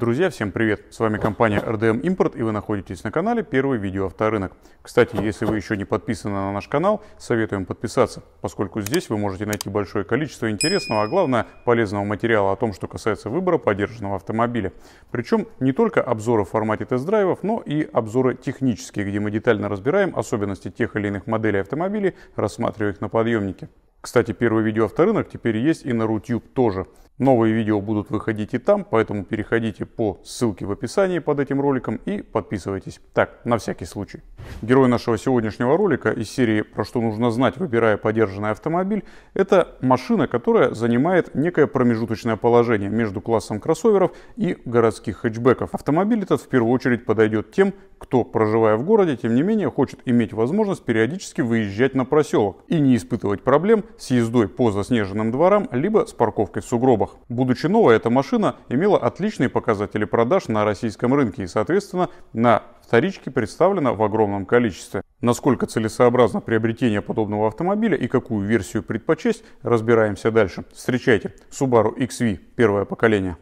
Друзья, всем привет! С вами компания RDM Import и вы находитесь на канале Первый видео авторынок. Кстати, если вы еще не подписаны на наш канал, советуем подписаться, поскольку здесь вы можете найти большое количество интересного, а главное полезного материала о том, что касается выбора поддержанного автомобиля. Причем не только обзоры в формате тест-драйвов, но и обзоры технические, где мы детально разбираем особенности тех или иных моделей автомобилей, рассматривая их на подъемнике. Кстати, первый видео авторынок теперь есть и на Рутюб тоже. Новые видео будут выходить и там, поэтому переходите по ссылке в описании под этим роликом и подписывайтесь. Так, на всякий случай. Герой нашего сегодняшнего ролика из серии «Про что нужно знать, выбирая подержанный автомобиль» – это машина, которая занимает некое промежуточное положение между классом кроссоверов и городских хэтчбеков. Автомобиль этот в первую очередь подойдет тем, кто, проживая в городе, тем не менее хочет иметь возможность периодически выезжать на проселок и не испытывать проблем с ездой по заснеженным дворам, либо с парковкой в сугробах. Будучи новой, эта машина имела отличные показатели продаж на российском рынке и, соответственно, на вторичке представлена в огромном количестве. Насколько целесообразно приобретение подобного автомобиля и какую версию предпочесть, разбираемся дальше. Встречайте, Subaru XV, первое поколение.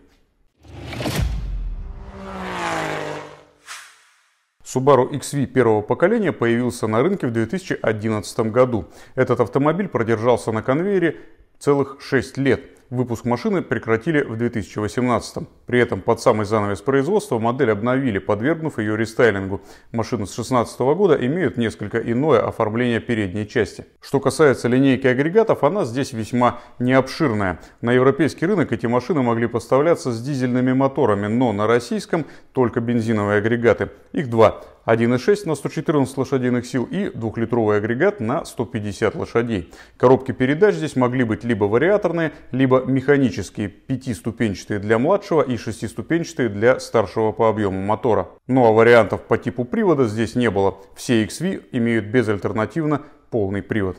Subaru XV первого поколения появился на рынке в 2011 году. Этот автомобиль продержался на конвейере целых 6 лет. Выпуск машины прекратили в 2018. При этом под самый занавес производства модель обновили, подвергнув ее рестайлингу. Машины с 2016 года имеют несколько иное оформление передней части. Что касается линейки агрегатов, она здесь весьма необширная. На европейский рынок эти машины могли поставляться с дизельными моторами, но на российском только бензиновые агрегаты. Их два 1.6 на 114 лошадиных сил и двухлитровый агрегат на 150 лошадей. Коробки передач здесь могли быть либо вариаторные, либо механические, пятиступенчатые для младшего и шестиступенчатые для старшего по объему мотора. Ну а вариантов по типу привода здесь не было. Все XV имеют безальтернативно полный привод.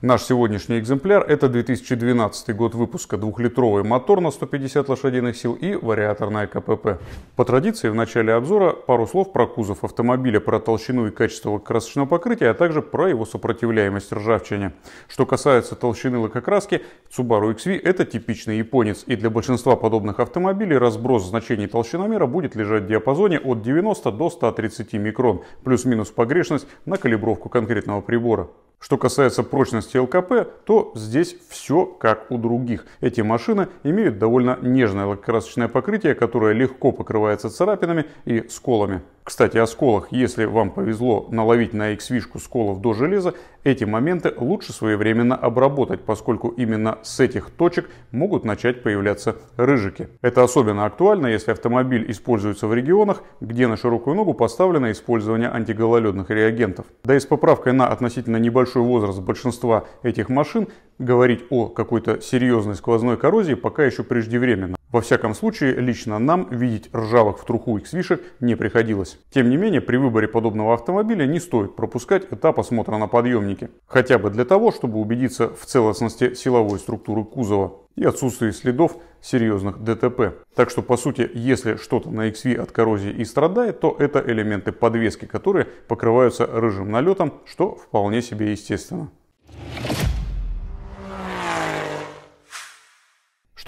Наш сегодняшний экземпляр это 2012 год выпуска, двухлитровый мотор на 150 лошадиных сил и вариаторная КПП. По традиции в начале обзора пару слов про кузов автомобиля, про толщину и качество красочного покрытия, а также про его сопротивляемость ржавчине. Что касается толщины лакокраски, Subaru XV это типичный японец и для большинства подобных автомобилей разброс значений толщиномера будет лежать в диапазоне от 90 до 130 микрон, плюс-минус погрешность на калибровку конкретного прибора. Что касается прочности ЛКП, то здесь все как у других. Эти машины имеют довольно нежное лакокрасочное покрытие, которое легко покрывается царапинами и сколами. Кстати, о сколах. Если вам повезло наловить на X-вишку сколов до железа, эти моменты лучше своевременно обработать, поскольку именно с этих точек могут начать появляться рыжики. Это особенно актуально, если автомобиль используется в регионах, где на широкую ногу поставлено использование антигололедных реагентов. Да и с поправкой на относительно небольшой возраст большинства этих машин говорить о какой-то серьезной сквозной коррозии пока еще преждевременно. Во всяком случае, лично нам видеть ржавых в труху X-вишек не приходилось. Тем не менее, при выборе подобного автомобиля не стоит пропускать этап осмотра на подъемнике. Хотя бы для того, чтобы убедиться в целостности силовой структуры кузова и отсутствии следов серьезных ДТП. Так что, по сути, если что-то на XV от коррозии и страдает, то это элементы подвески, которые покрываются рыжим налетом, что вполне себе естественно.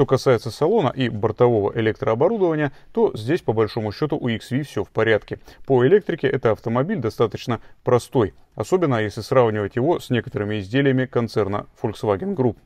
Что касается салона и бортового электрооборудования, то здесь по большому счету у XV все в порядке. По электрике это автомобиль достаточно простой, особенно если сравнивать его с некоторыми изделиями концерна Volkswagen Group.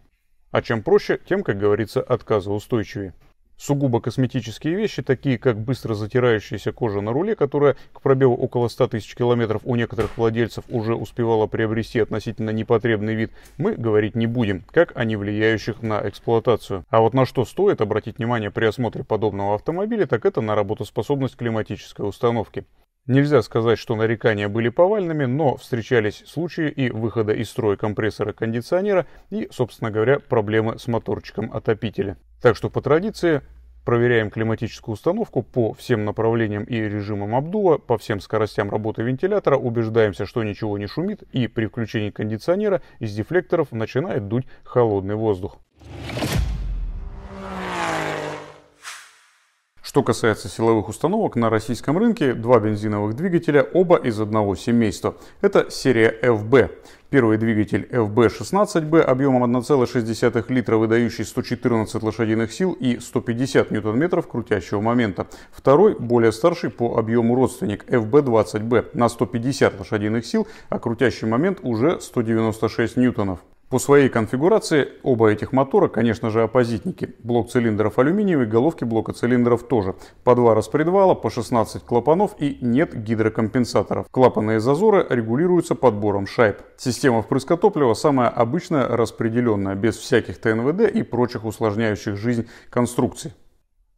А чем проще, тем, как говорится, отказоустойчивее. Сугубо косметические вещи, такие как быстро затирающаяся кожа на руле, которая к пробегу около 100 тысяч километров у некоторых владельцев уже успевала приобрести относительно непотребный вид, мы говорить не будем, как о влияющих на эксплуатацию. А вот на что стоит обратить внимание при осмотре подобного автомобиля, так это на работоспособность климатической установки. Нельзя сказать, что нарекания были повальными, но встречались случаи и выхода из строя компрессора кондиционера и, собственно говоря, проблемы с моторчиком отопителя. Так что по традиции проверяем климатическую установку по всем направлениям и режимам обдува, по всем скоростям работы вентилятора, убеждаемся, что ничего не шумит и при включении кондиционера из дефлекторов начинает дуть холодный воздух. Что касается силовых установок, на российском рынке два бензиновых двигателя, оба из одного семейства. Это серия FB. Первый двигатель FB16B объемом 1,6 литра, выдающий 114 лошадиных сил и 150 ньютон-метров крутящего момента. Второй, более старший по объему родственник FB20B на 150 лошадиных сил, а крутящий момент уже 196 ньютонов. По своей конфигурации оба этих мотора, конечно же, оппозитники. Блок цилиндров алюминиевый, головки блока цилиндров тоже. По два распредвала, по 16 клапанов и нет гидрокомпенсаторов. Клапанные зазоры регулируются подбором шайб. Система впрыска топлива самая обычная, распределенная, без всяких ТНВД и прочих усложняющих жизнь конструкций.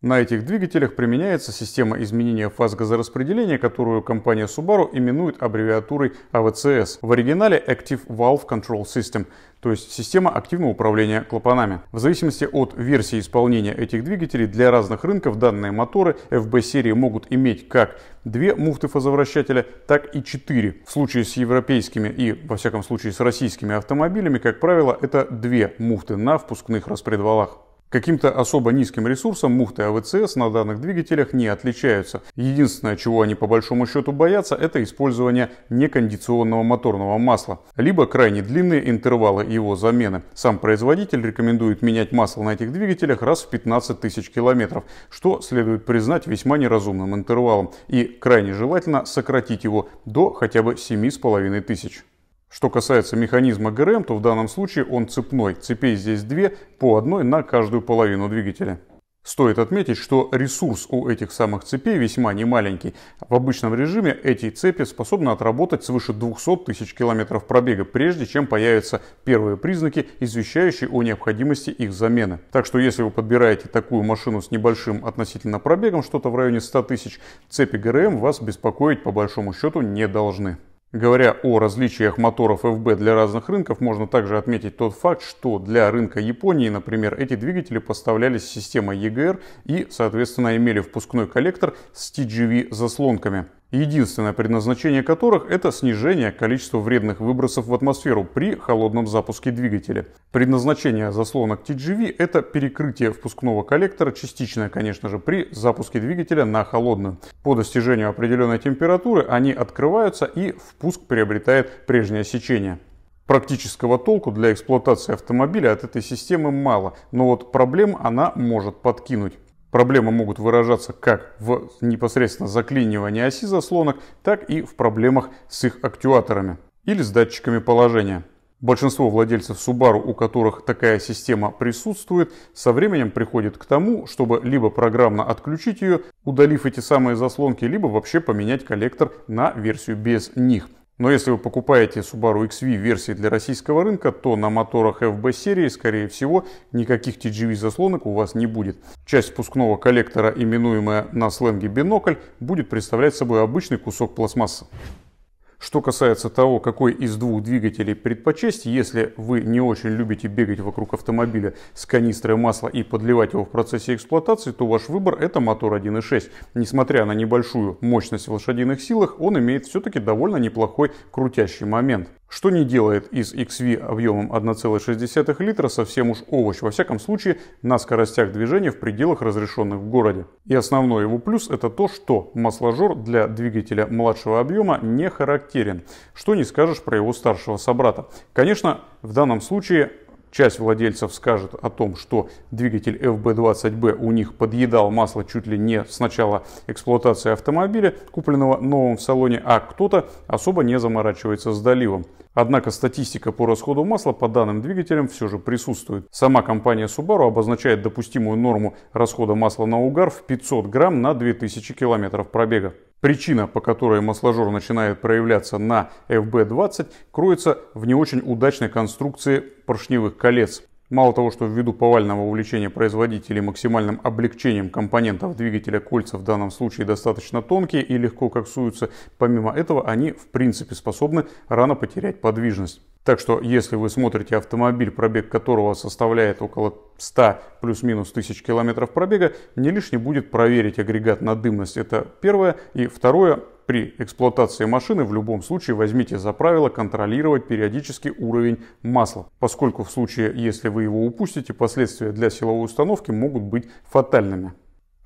На этих двигателях применяется система изменения фаз газораспределения, которую компания Subaru именует аббревиатурой AVCS. В оригинале Active Valve Control System, то есть система активного управления клапанами. В зависимости от версии исполнения этих двигателей для разных рынков данные моторы FB серии могут иметь как две муфты фазовращателя, так и четыре. В случае с европейскими и, во всяком случае, с российскими автомобилями, как правило, это две муфты на впускных распредвалах. Каким-то особо низким ресурсом муфты АВЦС на данных двигателях не отличаются. Единственное, чего они по большому счету боятся, это использование некондиционного моторного масла, либо крайне длинные интервалы его замены. Сам производитель рекомендует менять масло на этих двигателях раз в 15 тысяч километров, что следует признать весьма неразумным интервалом и крайне желательно сократить его до хотя бы 7,5 тысяч. Что касается механизма ГРМ, то в данном случае он цепной. Цепей здесь две, по одной на каждую половину двигателя. Стоит отметить, что ресурс у этих самых цепей весьма немаленький. В обычном режиме эти цепи способны отработать свыше 200 тысяч километров пробега, прежде чем появятся первые признаки, извещающие о необходимости их замены. Так что если вы подбираете такую машину с небольшим относительно пробегом, что-то в районе 100 тысяч, цепи ГРМ вас беспокоить по большому счету не должны. Говоря о различиях моторов FB для разных рынков, можно также отметить тот факт, что для рынка Японии, например, эти двигатели поставлялись системой EGR и, соответственно, имели впускной коллектор с TGV заслонками единственное предназначение которых это снижение количества вредных выбросов в атмосферу при холодном запуске двигателя. Предназначение заслонок TGV это перекрытие впускного коллектора, частичное, конечно же, при запуске двигателя на холодную. По достижению определенной температуры они открываются и впуск приобретает прежнее сечение. Практического толку для эксплуатации автомобиля от этой системы мало, но вот проблем она может подкинуть. Проблемы могут выражаться как в непосредственно заклинивании оси заслонок, так и в проблемах с их актуаторами или с датчиками положения. Большинство владельцев Subaru, у которых такая система присутствует, со временем приходит к тому, чтобы либо программно отключить ее, удалив эти самые заслонки, либо вообще поменять коллектор на версию без них. Но если вы покупаете Subaru XV версии для российского рынка, то на моторах FB серии, скорее всего, никаких TGV заслонок у вас не будет. Часть спускного коллектора, именуемая на сленге бинокль, будет представлять собой обычный кусок пластмассы. Что касается того, какой из двух двигателей предпочесть, если вы не очень любите бегать вокруг автомобиля с канистрой масла и подливать его в процессе эксплуатации, то ваш выбор это мотор 1.6. Несмотря на небольшую мощность в лошадиных силах, он имеет все-таки довольно неплохой крутящий момент. Что не делает из XV объемом 1,6 литра совсем уж овощ, во всяком случае на скоростях движения в пределах разрешенных в городе. И основной его плюс это то, что масложор для двигателя младшего объема не характерен, что не скажешь про его старшего собрата. Конечно, в данном случае Часть владельцев скажет о том, что двигатель FB20B у них подъедал масло чуть ли не с начала эксплуатации автомобиля, купленного новым в салоне, а кто-то особо не заморачивается с доливом. Однако статистика по расходу масла по данным двигателям все же присутствует. Сама компания Subaru обозначает допустимую норму расхода масла на угар в 500 грамм на 2000 километров пробега. Причина, по которой масложор начинает проявляться на FB20, кроется в не очень удачной конструкции поршневых колец. Мало того, что ввиду повального увлечения производителей максимальным облегчением компонентов двигателя кольца в данном случае достаточно тонкие и легко коксуются, помимо этого они в принципе способны рано потерять подвижность. Так что если вы смотрите автомобиль, пробег которого составляет около 100 плюс-минус тысяч километров пробега, не лишне будет проверить агрегат на дымность. Это первое. И второе, при эксплуатации машины в любом случае возьмите за правило контролировать периодически уровень масла, поскольку в случае, если вы его упустите, последствия для силовой установки могут быть фатальными.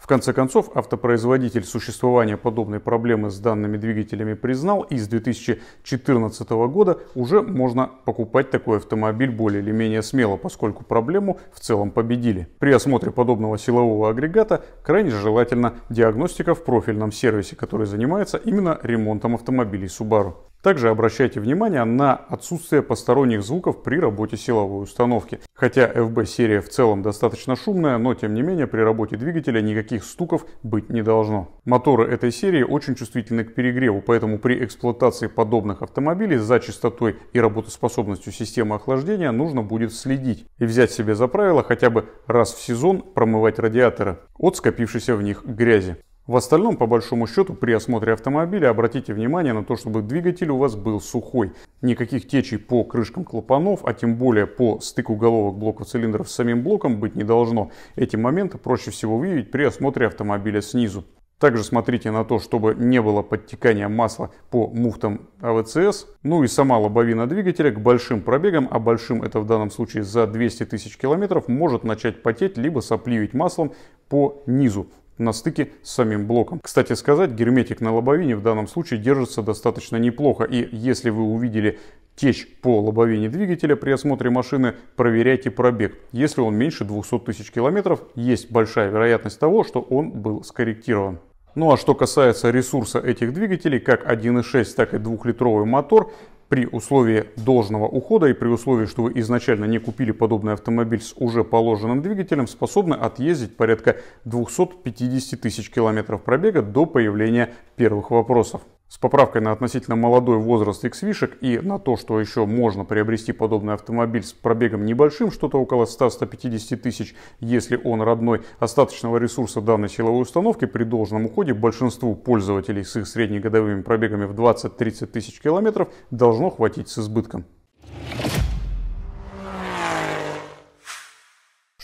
В конце концов, автопроизводитель существования подобной проблемы с данными двигателями признал, и с 2014 года уже можно покупать такой автомобиль более или менее смело, поскольку проблему в целом победили. При осмотре подобного силового агрегата крайне желательно диагностика в профильном сервисе, который занимается именно ремонтом автомобилей Subaru. Также обращайте внимание на отсутствие посторонних звуков при работе силовой установки. Хотя FB-серия в целом достаточно шумная, но тем не менее при работе двигателя никаких стуков быть не должно. Моторы этой серии очень чувствительны к перегреву, поэтому при эксплуатации подобных автомобилей за частотой и работоспособностью системы охлаждения нужно будет следить и взять себе за правило хотя бы раз в сезон промывать радиаторы от скопившейся в них грязи. В остальном, по большому счету, при осмотре автомобиля обратите внимание на то, чтобы двигатель у вас был сухой. Никаких течей по крышкам клапанов, а тем более по стыку головок блоков цилиндров с самим блоком быть не должно. Эти моменты проще всего выявить при осмотре автомобиля снизу. Также смотрите на то, чтобы не было подтекания масла по муфтам АВЦС. Ну и сама лобовина двигателя к большим пробегам, а большим это в данном случае за 200 тысяч километров, может начать потеть либо сопливить маслом по низу на стыке с самим блоком. Кстати сказать, герметик на лобовине в данном случае держится достаточно неплохо. И если вы увидели течь по лобовине двигателя при осмотре машины, проверяйте пробег. Если он меньше 200 тысяч километров, есть большая вероятность того, что он был скорректирован. Ну а что касается ресурса этих двигателей, как 1.6, так и 2-литровый мотор, при условии должного ухода и при условии, что вы изначально не купили подобный автомобиль с уже положенным двигателем, способны отъездить порядка 250 тысяч километров пробега до появления первых вопросов. С поправкой на относительно молодой возраст X-вишек и на то, что еще можно приобрести подобный автомобиль с пробегом небольшим, что-то около 100-150 тысяч, если он родной, остаточного ресурса данной силовой установки при должном уходе большинству пользователей с их среднегодовыми пробегами в 20-30 тысяч километров должно хватить с избытком.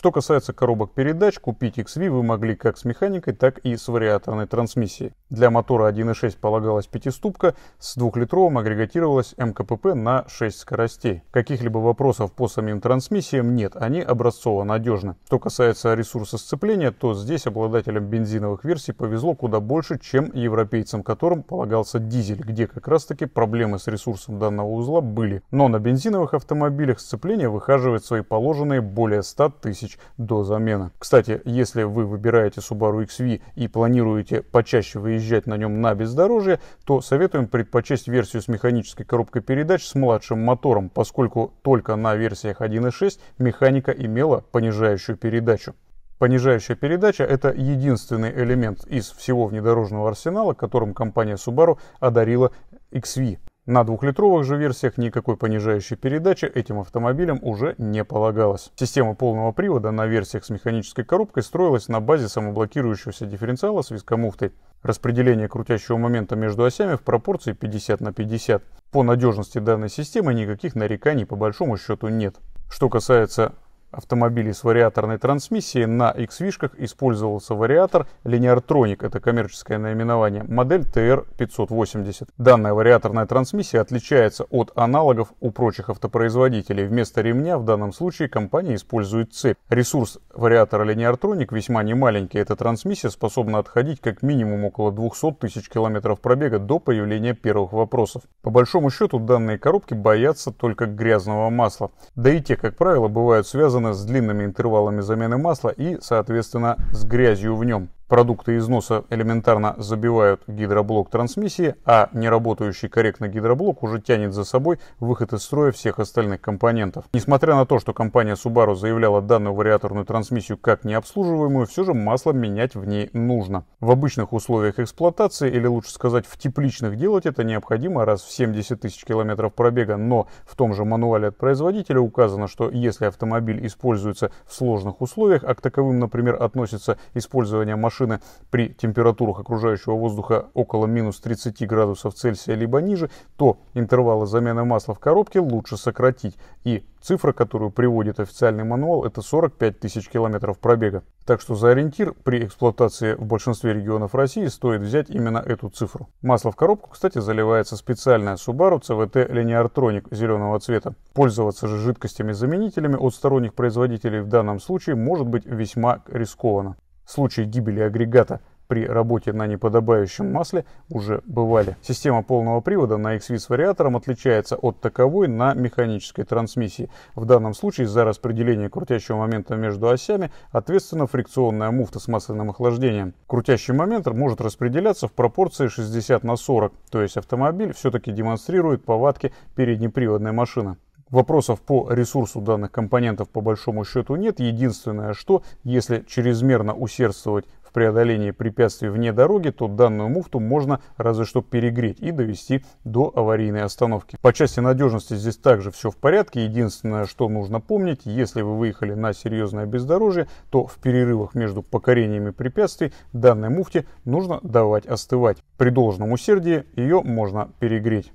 Что касается коробок передач, купить XV вы могли как с механикой, так и с вариаторной трансмиссией. Для мотора 1.6 полагалась пятиступка, с двухлитровым агрегатировалась МКПП на 6 скоростей. Каких-либо вопросов по самим трансмиссиям нет, они образцово надежны. Что касается ресурса сцепления, то здесь обладателям бензиновых версий повезло куда больше, чем европейцам, которым полагался дизель, где как раз таки проблемы с ресурсом данного узла были. Но на бензиновых автомобилях сцепление выхаживает свои положенные более 100 тысяч до замены. Кстати, если вы выбираете Subaru XV и планируете почаще выезжать на нем на бездорожье, то советуем предпочесть версию с механической коробкой передач с младшим мотором, поскольку только на версиях 1.6 механика имела понижающую передачу. Понижающая передача – это единственный элемент из всего внедорожного арсенала, которым компания Subaru одарила XV. На двухлитровых же версиях никакой понижающей передачи этим автомобилям уже не полагалось. Система полного привода на версиях с механической коробкой строилась на базе самоблокирующегося дифференциала с вискомуфтой. Распределение крутящего момента между осями в пропорции 50 на 50. По надежности данной системы никаких нареканий по большому счету нет. Что касается автомобилей с вариаторной трансмиссией на X-вишках использовался вариатор Lineartronic, это коммерческое наименование, модель TR580. Данная вариаторная трансмиссия отличается от аналогов у прочих автопроизводителей. Вместо ремня в данном случае компания использует цепь. Ресурс вариатора Lineartronic весьма немаленький. Эта трансмиссия способна отходить как минимум около 200 тысяч километров пробега до появления первых вопросов. По большому счету данные коробки боятся только грязного масла. Да и те, как правило, бывают связаны связано с длинными интервалами замены масла и, соответственно, с грязью в нем. Продукты износа элементарно забивают гидроблок трансмиссии, а неработающий корректно гидроблок уже тянет за собой выход из строя всех остальных компонентов. Несмотря на то, что компания Subaru заявляла данную вариаторную трансмиссию как необслуживаемую, все же масло менять в ней нужно. В обычных условиях эксплуатации, или лучше сказать в тепличных, делать это необходимо раз в 70 тысяч километров пробега, но в том же мануале от производителя указано, что если автомобиль используется в сложных условиях, а к таковым, например, относится использование машины машины при температурах окружающего воздуха около минус 30 градусов Цельсия либо ниже, то интервалы замены масла в коробке лучше сократить. И цифра, которую приводит официальный мануал, это 45 тысяч километров пробега. Так что за ориентир при эксплуатации в большинстве регионов России стоит взять именно эту цифру. Масло в коробку, кстати, заливается специальное Subaru CVT Lineartronic зеленого цвета. Пользоваться же жидкостями-заменителями от сторонних производителей в данном случае может быть весьма рискованно. Случаи гибели агрегата при работе на неподобающем масле уже бывали. Система полного привода на XV с вариатором отличается от таковой на механической трансмиссии. В данном случае за распределение крутящего момента между осями ответственна фрикционная муфта с масляным охлаждением. Крутящий момент может распределяться в пропорции 60 на 40, то есть автомобиль все-таки демонстрирует повадки переднеприводной машины. Вопросов по ресурсу данных компонентов по большому счету нет. Единственное, что если чрезмерно усердствовать преодолении препятствий вне дороги, то данную муфту можно разве что перегреть и довести до аварийной остановки. По части надежности здесь также все в порядке. Единственное, что нужно помнить, если вы выехали на серьезное бездорожье, то в перерывах между покорениями препятствий данной муфте нужно давать остывать. При должном усердии ее можно перегреть.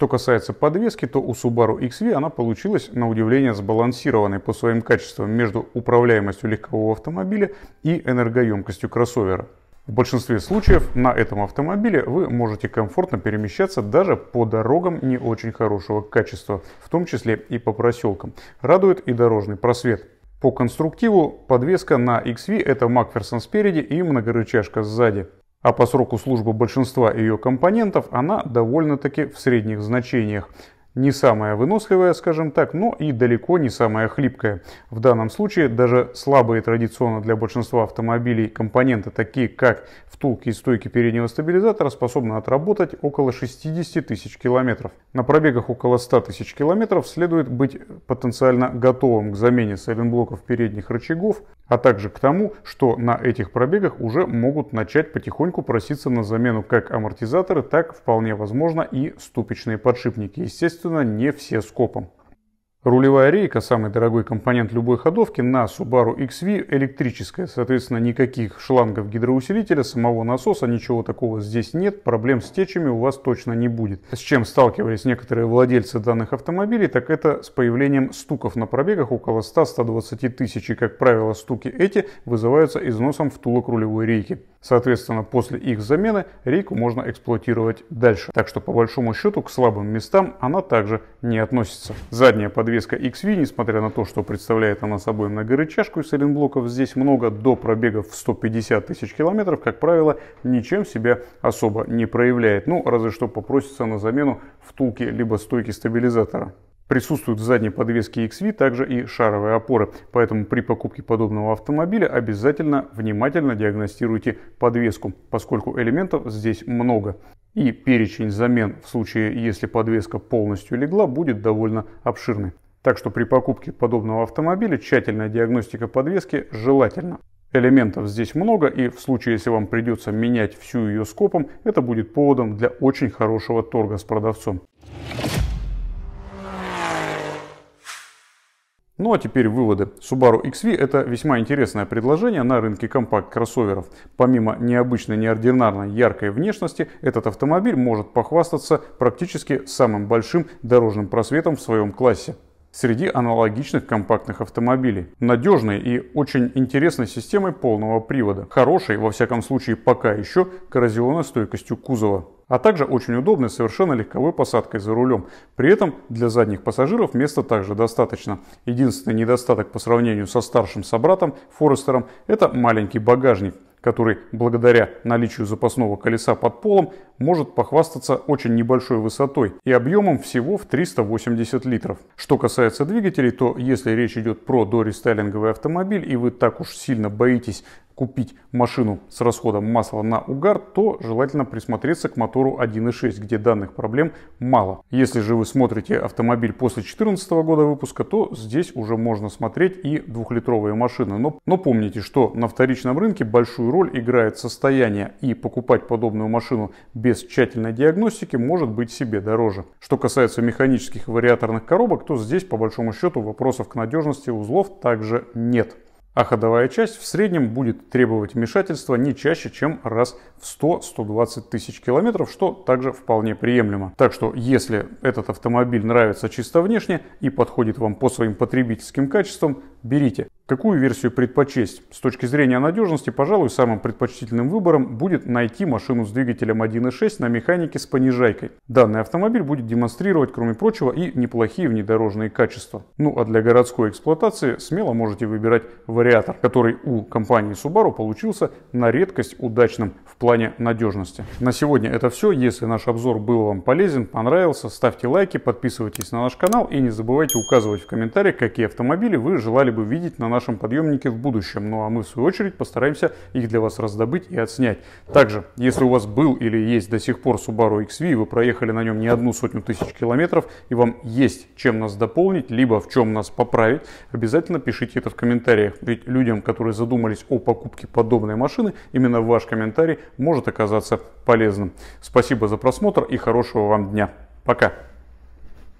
Что касается подвески, то у Subaru XV она получилась на удивление сбалансированной по своим качествам между управляемостью легкового автомобиля и энергоемкостью кроссовера. В большинстве случаев на этом автомобиле вы можете комфортно перемещаться даже по дорогам не очень хорошего качества, в том числе и по проселкам. Радует и дорожный просвет. По конструктиву подвеска на XV это Макферсон спереди и многорычажка сзади. А по сроку службы большинства ее компонентов она довольно-таки в средних значениях не самая выносливая, скажем так, но и далеко не самая хлипкая. В данном случае даже слабые традиционно для большинства автомобилей компоненты, такие как втулки и стойки переднего стабилизатора, способны отработать около 60 тысяч километров. На пробегах около 100 тысяч километров следует быть потенциально готовым к замене сайлентблоков передних рычагов, а также к тому, что на этих пробегах уже могут начать потихоньку проситься на замену как амортизаторы, так вполне возможно и ступичные подшипники. Естественно, не все скопом. Рулевая рейка, самый дорогой компонент любой ходовки, на Subaru XV электрическая, соответственно никаких шлангов гидроусилителя, самого насоса, ничего такого здесь нет, проблем с течами у вас точно не будет. С чем сталкивались некоторые владельцы данных автомобилей, так это с появлением стуков на пробегах около 100-120 тысяч, и как правило стуки эти вызываются износом втулок рулевой рейки. Соответственно, после их замены рейку можно эксплуатировать дальше. Так что по большому счету к слабым местам она также не относится. Задняя подвеска XV, несмотря на то, что представляет она собой многорычажку из сайлентблоков, здесь много до пробегов в 150 тысяч километров, как правило, ничем себя особо не проявляет. Ну, разве что попросится на замену втулки либо стойки стабилизатора. Присутствуют в задней подвеске XV также и шаровые опоры, поэтому при покупке подобного автомобиля обязательно внимательно диагностируйте подвеску, поскольку элементов здесь много. И перечень замен в случае, если подвеска полностью легла, будет довольно обширный. Так что при покупке подобного автомобиля тщательная диагностика подвески желательна. Элементов здесь много, и в случае, если вам придется менять всю ее скопом, это будет поводом для очень хорошего торга с продавцом. Ну а теперь выводы. Subaru XV это весьма интересное предложение на рынке компакт-кроссоверов. Помимо необычной, неординарной, яркой внешности, этот автомобиль может похвастаться практически самым большим дорожным просветом в своем классе среди аналогичных компактных автомобилей. Надежной и очень интересной системой полного привода. Хорошей, во всяком случае пока еще, коррозионостойкостью кузова а также очень удобной совершенно легковой посадкой за рулем. При этом для задних пассажиров места также достаточно. Единственный недостаток по сравнению со старшим собратом Форестером – это маленький багажник который благодаря наличию запасного колеса под полом может похвастаться очень небольшой высотой и объемом всего в 380 литров. Что касается двигателей, то если речь идет про дорестайлинговый автомобиль и вы так уж сильно боитесь купить машину с расходом масла на угар, то желательно присмотреться к мотору 1.6, где данных проблем мало. Если же вы смотрите автомобиль после 2014 года выпуска, то здесь уже можно смотреть и двухлитровые машины. Но, но помните, что на вторичном рынке большую роль играет состояние, и покупать подобную машину без тщательной диагностики может быть себе дороже. Что касается механических вариаторных коробок, то здесь по большому счету вопросов к надежности узлов также нет а ходовая часть в среднем будет требовать вмешательства не чаще, чем раз в 100-120 тысяч километров, что также вполне приемлемо. Так что, если этот автомобиль нравится чисто внешне и подходит вам по своим потребительским качествам, берите. Какую версию предпочесть? С точки зрения надежности, пожалуй, самым предпочтительным выбором будет найти машину с двигателем 1.6 на механике с понижайкой. Данный автомобиль будет демонстрировать, кроме прочего, и неплохие внедорожные качества. Ну а для городской эксплуатации смело можете выбирать вариатор, который у компании Subaru получился на редкость удачным в плане надежности. На сегодня это все. Если наш обзор был вам полезен, понравился, ставьте лайки, подписывайтесь на наш канал и не забывайте указывать в комментариях, какие автомобили вы желали бы видеть на нашем подъемнике в будущем. Ну а мы в свою очередь постараемся их для вас раздобыть и отснять. Также, если у вас был или есть до сих пор Subaru XV, и вы проехали на нем не одну сотню тысяч километров, и вам есть чем нас дополнить, либо в чем нас поправить, обязательно пишите это в комментариях. Ведь людям, которые задумались о покупке подобной машины, именно ваш комментарий может оказаться полезным. Спасибо за просмотр и хорошего вам дня. Пока!